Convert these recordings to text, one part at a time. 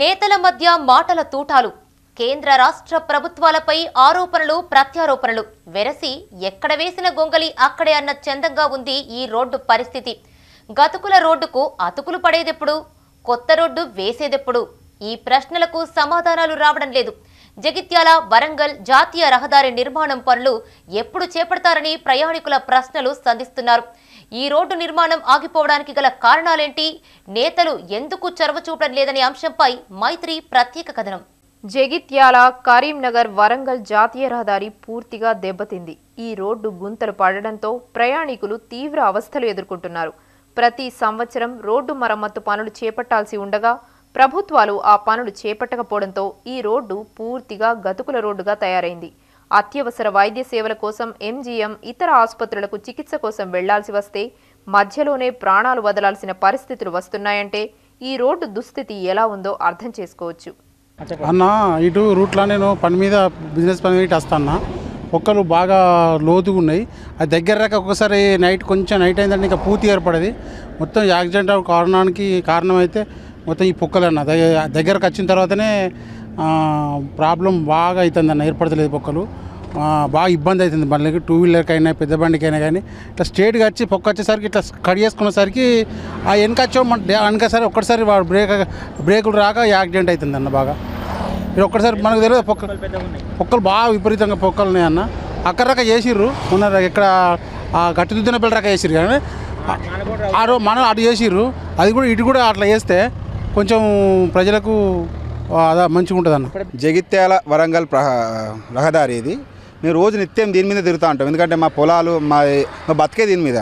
నేతల మధ్య మాటల తూటాలు. కేంద్ర రాష్ట్ర ప్రభుత్వాలపై ఆరోపణలు ప్రత్యారోపణలు. వెరసి ఎక్కడ వేసిన గొంగలి అక్కడే అన్న చందంగా ఉంది ఈ రోడ్డు పరిస్థితి. గతుకుల రోడ్డుకు అతుకులు పడేదెప్పుడు? కొత్త రోడ్డు వేసేదెప్పుడు? ఈ ప్రశ్నలకు సమాధానాలు రావడం లేదు. జగిత్యాల వరంగల్ జాతీయ రహదారి నిర్మాణం పనులు ఎప్పుడు చేపడతారని ప్రయాణికుల ప్రశ్నలు సంధిస్తున్నారు. ఈ రోడ్డు నిర్మాణం ఆగిపోవడానికి గల కారణాలేంటి? నేతలు ఎందుకు చొరవ చూపడం లేదనే అంశంపై మైత్రి ప్రత్యేక కథనం. జగిత్యాల కరీంనగర్ వరంగల్ జాతీయ రహదారి పూర్తిగా దెబ్బతింది. ఈ రోడ్డు గుంతలు పడడంతో ప్రయాణికులు తీవ్ర అవస్థలు ఎదుర్కొంటున్నారు. ప్రతి సంవత్సరం రోడ్డు మరమ్మత్తు పనులు చేపట్టాల్సి ఉండగా ప్రభుత్వాలు ఆ పనులు చేపట్టకపోవడంతో ఈ రోడ్డు పూర్తిగా గతుకుల రోడ్డుగా తయారైంది. అత్యవసర వైద్య సేవల కోసం ఎంజీఎం ఇతర ఆసుపత్రులకు చికిత్స కోసం వెళ్ళాల్సి వస్తే మధ్యలోనే ప్రాణాలు వదలాల్సిన పరిస్థితులు వస్తున్నాయంటే ఈ రోడ్డు దుస్థితి ఎలా ఉందో అర్థం చేసుకోవచ్చు. అన్న ఇటు రూట్లో నేను పని మీద బిజినెస్ పని మీద వస్తాను ఒక్కరు బాగా లోతుగా ఉన్నాయి. అది దగ్గర రాక ఒకసారి నైట్ కొంచెం నైట్ అయిందంటే ఇంకా పూర్తి ఏర్పడేది. మొత్తం యాక్సిడెంట్ కారణానికి కారణం అయితే మొత్తం ఈ పొక్కలు అన్న. దగ్గ- దగ్గరకు వచ్చిన తర్వాతనే ప్రాబ్లం బాగా అవుతుంది అన్న. ఏర్పడతలేదు పొక్కలు. బాగా ఇబ్బంది అవుతుంది బండ్లకి. టూ వీలర్కి అయినా పెద్ద బండికి అయినా కానీ ఇట్లా స్ట్రేట్గా వచ్చి పొక్క వచ్చేసరికి ఇట్లా కట్ చేసుకునేసరికి ఆ వెనక వచ్చో మన వెనకసారి ఒక్కసారి వాడు బ్రేక్ బ్రేకులు రాక యాక్సిడెంట్ అవుతుంది అన్న బాగా. ఇది ఒక్కసారి మనకు తెలియదు పొక్క పొక్కలు బాగా విపరీతంగా పొక్కలు ఉన్నాయి అన్న. అక్కడ రక చేసిర్రు. ఉన్న ఇక్కడ ఆ గట్టి దుద్దిన పిల్ల రక చేసిర్రు కానీ ఆ- ఆ రో మనం అటు చేసిర్రు. అది కూడా ఇటు కూడా అట్లా చేస్తే కొంచెం ప్రజలకు మంచిగా ఉంటుంది అన్న జగిత్యాల వరంగల్ ప్రహ రహదారి ఇది. మేము రోజు నిత్యం దీని మీద తిరుగుతూ ఉంటాం. ఎందుకంటే మా పొలాలు మా బతికే దీని మీద.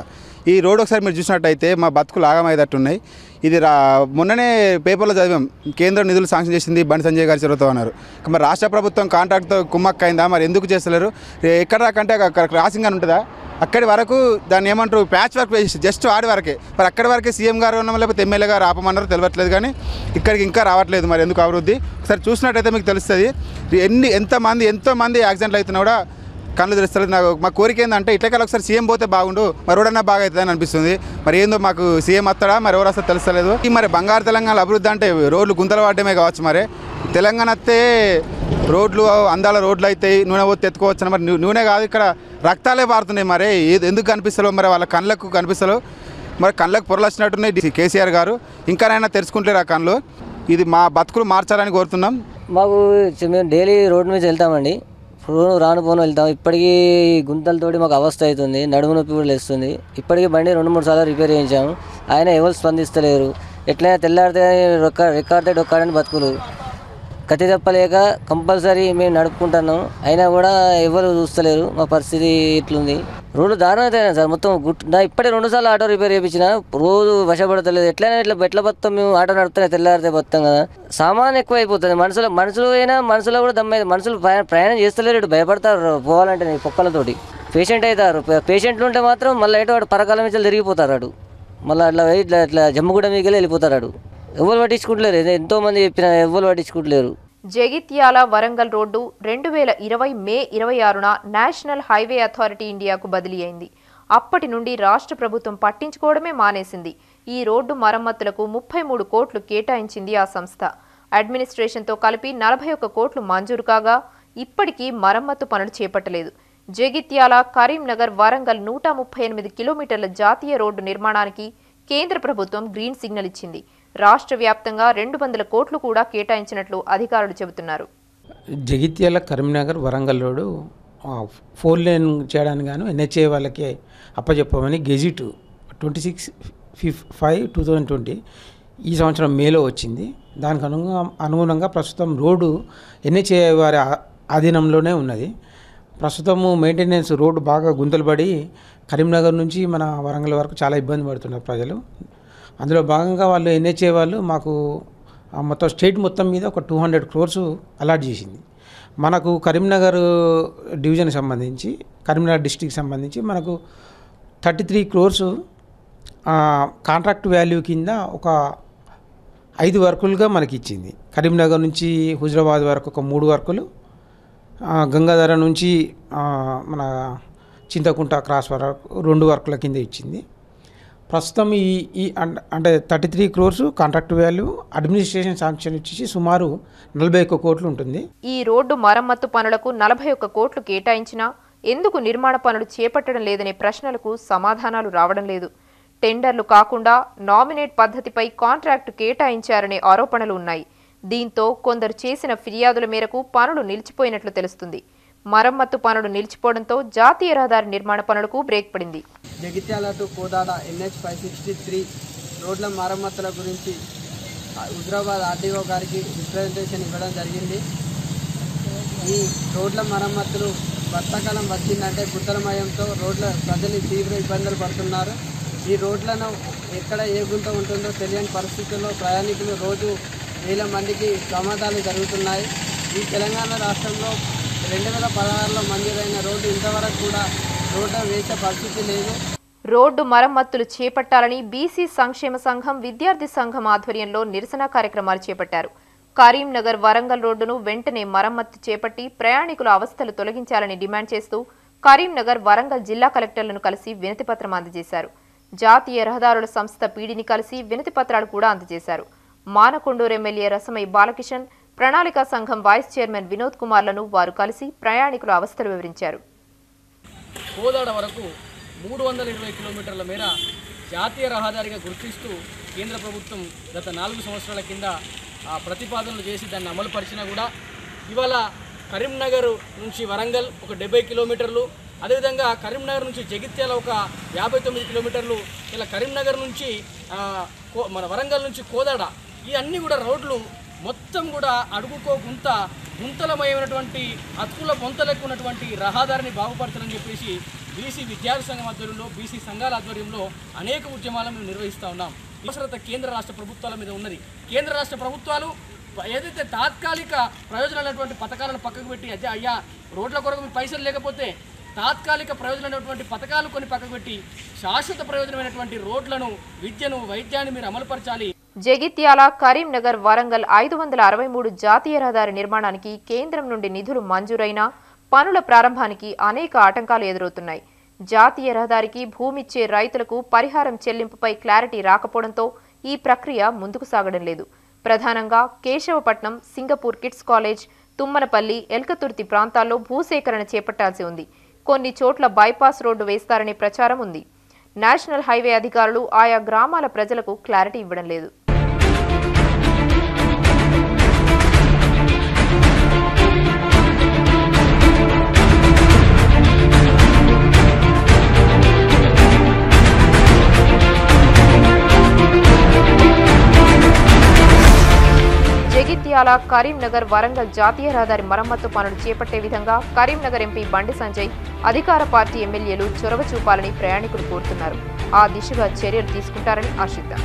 ఈ రోడ్ ఒకసారి మీరు చూసినట్టయితే మా బతుకులు ఆగమయ్యేటట్టున్నాయి ఇది రా మొన్ననే పేపర్లో చదివాం కేంద్రం నిధులు శాంక్షన్ చేసింది బండి సంజయ్ గారి చొరవతో అన్నారు. మరి రాష్ట్ర ప్రభుత్వం కాంట్రాక్ట్తో కుమ్మక్క అయిందా? మరి ఎందుకు చేస్తలేరు? ఎక్కడ రాకంటే అక్కడ క్రాసింగ్ అని ఉంటుందా? అక్కడి వరకు దాన్ని ఏమంటారు? ప్యాచ్ వర్క్ వేసి జస్ట్ ఆడి వరకే. మరి అక్కడి వరకే సీఎం గారు ఉన్నాం లేకపోతే ఎమ్మెల్యే గారు ఆపమన్నారు తెలియట్లేదు కానీ ఇక్కడికి ఇంకా రావట్లేదు మరి ఎందుకు అభివృద్ధి? ఒకసారి చూసినట్టయితే మీకు తెలుస్తుంది. ఎన్ని ఎంతమంది ఎంతోమంది యాక్సిడెంట్లు అవుతున్నా కూడా కళ్ళు తెరుస్తలేదు. నాకు మా కోరిక ఏంటంటే ఇట్లకెళ్ళి ఒకసారి సీఎం పోతే బాగుండు మరి ఎవడన్నా బాగా అవుతుందని అనిపిస్తుంది. మరి ఏందో మాకు సీఎం వస్తాడా మరి ఎవరు వస్తా తెలుస్తలేదు. ఈ మరి బంగారు తెలంగాణ అభివృద్ధి అంటే రోడ్లు గుంతలు పడ్డమే కావచ్చు మరి. తెలంగాణ వస్తే రోడ్లు అందాల రోడ్లు అవుతాయి నూనె పోతే ఎత్తుకోవచ్చు మరి నూనె కాదు ఇక్కడ రక్తాలే పారుతున్నాయి మరి. ఏది ఎందుకు కనిపిస్తలేవు మరి వాళ్ళ కళ్ళకు కనిపిస్తలేవు. మరి కళ్ళకు పొరలు వచ్చినట్టున్నాయి కేసీఆర్ గారు. ఇంకానైనా తెరుచుకుంటారు ఆ కళ్ళు. ఇది మా బతుకులు మార్చాలని కోరుతున్నాం. మాకు మేము డైలీ రోడ్డు మీద వెళ్తామండి. పోను రాను పోను వెళ్తాం ఇప్పటికీ గుంతలతోటి మాకు అవస్థ అవుతుంది. నడుము నొప్పి కూడా లేస్తుంది. ఇప్పటికీ బండి రెండు మూడు సార్లు రిపేర్ చేయించాము. ఆయన ఎవరు స్పందిస్తలేరు. ఎట్లయినా తెల్లారితే రొక్క రెక్కాడితే డొక్కాడని బతుకులు. కత్తి తప్పలేక కంపల్సరీ మేము నడుపుకుంటున్నాం. అయినా కూడా ఎవరు చూస్తలేరు. మా పరిస్థితి ఇట్లుంది. రోడ్డు దారుణం అయితే సార్. మొత్తం గుట్ నా ఇప్పటికే రెండు సార్లు ఆటో రిపేర్ చేయించిన రోజు వశపడతలేదు. ఎట్లయినా ఇట్లా బెట్ల బతాం మేము ఆటో నడుపుతానే తెల్లారితే బతాం కదా. సామాన్ ఎక్కువ అయిపోతుంది మనుషులు మనుషులు అయినా మనుషులు కూడా దమ్మైంది మనుషులు ప్రయాణం చేస్తలేరు. ఇటు భయపడతారు. పోవాలంటే పొక్కలతోటి పేషెంట్ అవుతారు. పేషెంట్లు ఉంటే మాత్రం మళ్ళీ ఎటు వాడు పరకాల మీద తిరిగిపోతారు అడు మళ్ళీ అట్లా ఇట్లా ఇట్లా జమ్ముగూడ మీదకి వెళ్ళిపోతారు అడు ఎవరు పట్టించుకుంటలేరు. ఎంతోమంది చెప్పిన ఎవరు పట్టించుకుంటలేరు. జగిత్యాల వరంగల్ రోడ్డు రెండు వేల ఇరవై మే ఇరవై ఆరున నేషనల్ హైవే అథారిటీ ఇండియాకు బదిలీ అయింది. అప్పటి నుండి రాష్ట్ర ప్రభుత్వం పట్టించుకోవడమే మానేసింది. ఈ రోడ్డు మరమ్మతులకు ముప్పై మూడు కోట్లు కేటాయించింది ఆ సంస్థ. అడ్మినిస్ట్రేషన్తో కలిపి నలభై ఒక్క కోట్లు మంజూరు కాగా ఇప్పటికీ మరమ్మతు పనులు చేపట్టలేదు. జగిత్యాల కరీంనగర్ వరంగల్ నూట ముప్పై ఎనిమిది కిలోమీటర్ల జాతీయ రోడ్డు నిర్మాణానికి కేంద్ర ప్రభుత్వం గ్రీన్ సిగ్నల్ ఇచ్చింది. రాష్ట్ర వ్యాప్తంగా రెండు వందల కోట్లు కూడా కేటాయించినట్లు అధికారులు చెబుతున్నారు. Jagtial Karimnagar Warangal road four lane చేయడానికి గాను ఎన్హెచ్ఏ వాళ్ళకి అప్పచెప్పమని గెజిట్ ట్వంటీ సిక్స్ ఫిఫ్ ఫైవ్ టూ థౌజండ్ ట్వంటీ ఈ సంవత్సరం మేలో వచ్చింది. దానికి అనుగుణంగా అనుగుణంగా ప్రస్తుతం రోడ్డు ఎన్హెచ్ఏ వారి ఆధీనంలోనే ఉన్నది. ప్రస్తుతము మెయింటెనెన్స్ రోడ్డు బాగా గుంతలు పడి కరీంనగర్ నుంచి మన వరంగల్ వరకు చాలా ఇబ్బంది పడుతున్నారు ప్రజలు. అందులో భాగంగా వాళ్ళు ఎన్హెచ్ఏ వాళ్ళు మాకు మొత్తం స్టేట్ మొత్తం మీద ఒక టూ హండ్రెడ్ క్రోర్స్ అలాట్ చేసింది. మనకు కరీంనగర్ డివిజన్కి సంబంధించి కరీంనగర్ డిస్టిక్ సంబంధించి మనకు thirty three crores contract value కింద ఒక ఐదు వర్కులుగా మనకి ఇచ్చింది. కరీంనగర్ నుంచి హుజరాబాద్ వరకు ఒక మూడు వర్కులు గంగాధర నుంచి మన చింతకుంట క్రాస్ వరకు రెండు వర్కుల కింద ఇచ్చింది. ప్రస్తుతం ఈ ఈ అంటే thirty three crores contract value administration sanction ఇచ్చేసి సుమారు నలభై ఒక్క కోట్లు ఉంటుంది. ఈ రోడ్డు మరమ్మత్తు పనులకు నలభై ఒక్క కోట్లు కేటాయించినా ఎందుకు నిర్మాణ పనులు చేపట్టడం లేదనే ప్రశ్నలకు సమాధానాలు రావడం లేదు. టెండర్లు కాకుండా నామినేట్ పద్ధతిపై కాంట్రాక్టు కేటాయించారనే ఆరోపణలు ఉన్నాయి. దీంతో కొందరు చేసిన ఫిర్యాదుల మేరకు పనులు నిలిచిపోయినట్లు తెలుస్తుంది. మరమ్మత్తు పనులు నిలిచిపోవడంతో జాతీయ రహదారి నిర్మాణ పనులకు బ్రేక్ పడింది. Jagtial to Kodad NH five sixty three రోడ్ల మరమ్మతుల గురించి హుజరాబాద్ ఆర్డీఓ గారికి రిప్రజెంటేషన్ ఇవ్వడం జరిగింది. ఈ రోడ్ల మరమ్మతులు వర్షాకాలం వచ్చిందంటే గుంతలమయంతో రోడ్ల ప్రజలు తీవ్ర ఇబ్బందులు పడుతున్నారు. ఈ రోడ్లను ఎక్కడ ఏ గుంత ఉంటుందో తెలియని పరిస్థితుల్లో ప్రయాణికులు రోజు వేల మందికి ప్రమాదాలు జరుగుతున్నాయి. ఈ తెలంగాణ రాష్ట్రంలో రెండు వేల పదహారులో మంజూరైన రోడ్డు ఇంతవరకు కూడా రోడ్డు వేసే పరిస్థితి లేదు. రోడ్డు మరమ్మతులు చేపట్టాలని బీసీ సంక్షేమ సంఘం విద్యార్థి సంఘం ఆధ్వర్యంలో నిరసన కార్యక్రమాలు చేపట్టారు. కరీంనగర్ వరంగల్ రోడ్డును వెంటనే మరమ్మతు చేపట్టి ప్రయాణికుల అవస్థలు తొలగించాలని డిమాండ్ చేస్తూ కరీంనగర్ వరంగల్ జిల్లా కలెక్టర్లను కలిసి వినతిపత్రం అందజేశారు. జాతీయ రహదారుల సంస్థ పీడిని కలిసి వినతిపత్రాలు కూడా అందజేశారు. మానకొండూరు ఎమ్మెల్యే రసమై బాలకిషన్ ప్రణాళికా సంఘం వైస్ చైర్మన్ వినోద్ కుమార్లను వారు కలిసి ప్రయాణికుల అవస్థలు వివరించారు. కోదాడ వరకు మూడు వందల ఇరవై కిలోమీటర్ల మేర జాతీయ రహదారిగా గుర్తిస్తూ కేంద్ర ప్రభుత్వం గత నాలుగు సంవత్సరాల కింద ఆ ప్రతిపాదనలు చేసి దాన్ని అమలుపరిచినా కూడా ఇవాళ కరీంనగర్ నుంచి వరంగల్ ఒక డెబ్బై కిలోమీటర్లు అదేవిధంగా కరీంనగర్ నుంచి జగిత్యాల ఒక యాభై తొమ్మిది కిలోమీటర్లు ఇలా కరీంనగర్ నుంచి కో- మన వరంగల్ నుంచి కోదాడ ఇవన్నీ కూడా రోడ్లు మొత్తం కూడా అడుగుకోకుండా గుంతలమయమైనటువంటి అతుకుల బొంతలకు ఉన్నటువంటి రహదారిని బాగుపరచాలని చెప్పేసి బీసీ విద్యార్థి సంఘం ఆధ్వర్యంలో బీసీ సంఘాల ఆధ్వర్యంలో అనేక ఉద్యమాలను మేము నిర్వహిస్తూ ఉన్నాం. అవసరత కేంద్ర రాష్ట్ర ప్రభుత్వాల మీద ఉన్నది. కేంద్ర రాష్ట్ర ప్రభుత్వాలు ఏదైతే తాత్కాలిక ప్రయోజనాలైనటువంటి పథకాలను పక్కకు పెట్టి అదే అయ్యా రోడ్ల కొరకు మీ పైసలు లేకపోతే తాత్కాలిక ప్రయోజనమైనటువంటి పథకాలు కొన్ని పక్కకు పెట్టి శాశ్వత ప్రయోజనమైనటువంటి రోడ్లను విద్యను వైద్యాన్ని మీరు అమలుపరచాలి. జగిత్యాల కరీంనగర్ వరంగల్ ఐదు వందల అరవై మూడు జాతీయ రహదారి నిర్మాణానికి కేంద్రం నుండి నిధులు మంజూరైనా పనుల ప్రారంభానికి అనేక ఆటంకాలు ఎదురవుతున్నాయి. జాతీయ రహదారికి భూమిచ్చే రైతులకు పరిహారం చెల్లింపుపై క్లారిటీ రాకపోవడంతో ఈ ప్రక్రియ ముందుకు సాగడం లేదు. ప్రధానంగా Keshavapatnam Singapore kids college Tummanapalli Elkathurthi ప్రాంతాల్లో భూసేకరణ చేపట్టాల్సి ఉంది. కొన్ని చోట్ల బైపాస్ రోడ్డు వేస్తారనే ప్రచారం ఉంది. నేషనల్ హైవే అధికారులు ఆయా గ్రామాల ప్రజలకు క్లారిటీ ఇవ్వడం లేదు. జగిత్యాల కరీంనగర్ వరంగల్ జాతీయ రహదారి మరమ్మతు పనులు చేపట్టే విధంగా కరీంనగర్ ఎంపీ బండి సంజయ్ అధికార పార్టీ ఎమ్మెల్యేలు చొరవ చూపాలని ప్రయాణికులు కోరుతున్నారు. ఆ దిశగా చర్యలు తీసుకుంటారని ఆశిద్దాం.